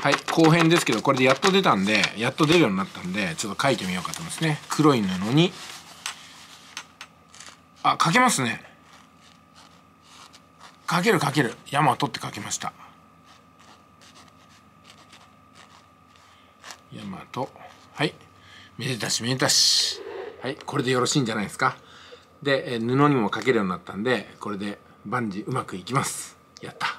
はい後編ですけどこれでやっと出たんでやっと出るようになったんでちょっと書いてみようかと思いますね。黒い布に。あ書けますね。書ける書ける。山を取って書けました。山とはい。めでたしめでたし。はいこれでよろしいんじゃないですか。で布にも書けるようになったんでこれで万事うまくいきます。やった。